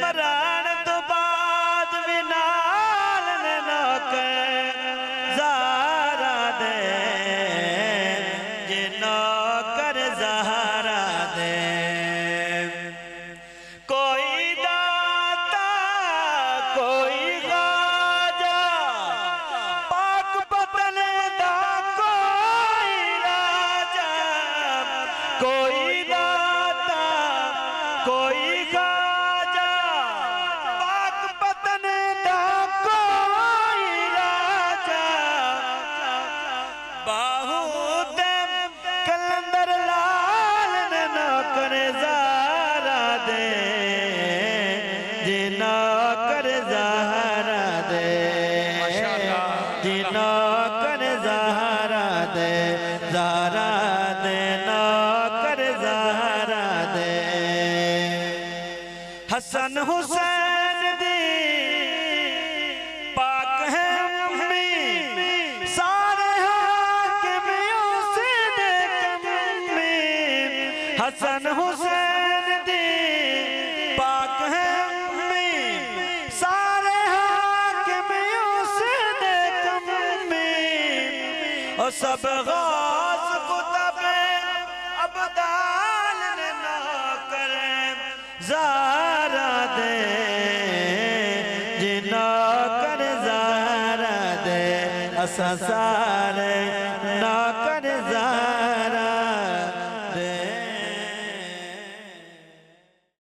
मराण तो बाद भी नाल ने नौकर जारा दे जिनो कर जहरा दे कोई दाता कोई गाजा पाक पतन दा कोई राजा जिना कर जहरा दे। जिना कर जहरा दे। जहरा दे नौकर जहरा दे। हसन हुसैन दी पाक है अम्मी सारे हाकिमियों से हसन हुसैन और सब गाज कुतबे अबदाल ने ना करें। जारा दे जिना कर जारा दे। असा सारे